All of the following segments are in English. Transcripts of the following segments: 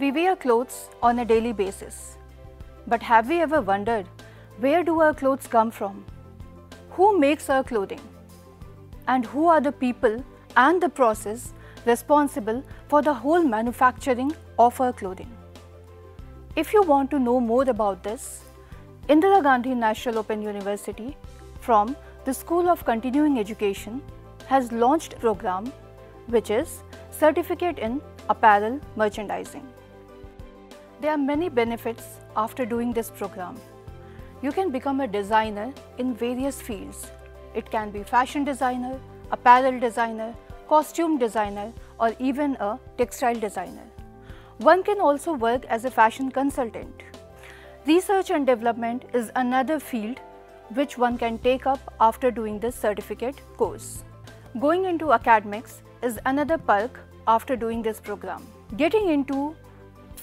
We wear clothes on a daily basis. But have we ever wondered where do our clothes come from? Who makes our clothing? And who are the people and the process responsible for the whole manufacturing of our clothing? If you want to know more about this, Indira Gandhi National Open University from the School of Continuing Education has launched a program which is Certificate in Apparel Merchandising. There are many benefits after doing this program. You can become a designer in various fields. It can be fashion designer, apparel designer, costume designer or even a textile designer. One can also work as a fashion consultant. Research and development is another field which one can take up after doing this certificate course. Going into academics is another perk after doing this program. Getting into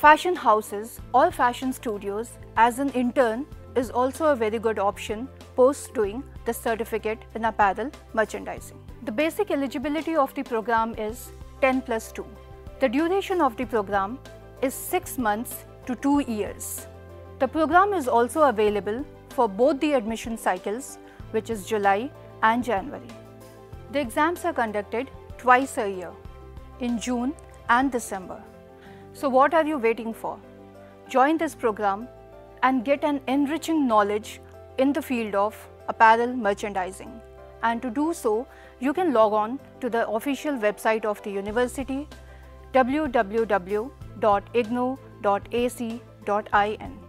fashion houses or fashion studios as an intern is also a very good option post doing the certificate in apparel merchandising. The basic eligibility of the program is 10 plus 2. The duration of the program is 6 months to 2 years. The program is also available for both the admission cycles which is July and January. The exams are conducted twice a year in June and December. So what are you waiting for? Join this program and get an enriching knowledge in the field of apparel merchandising. And to do so, you can log on to the official website of the university www.ignou.ac.in.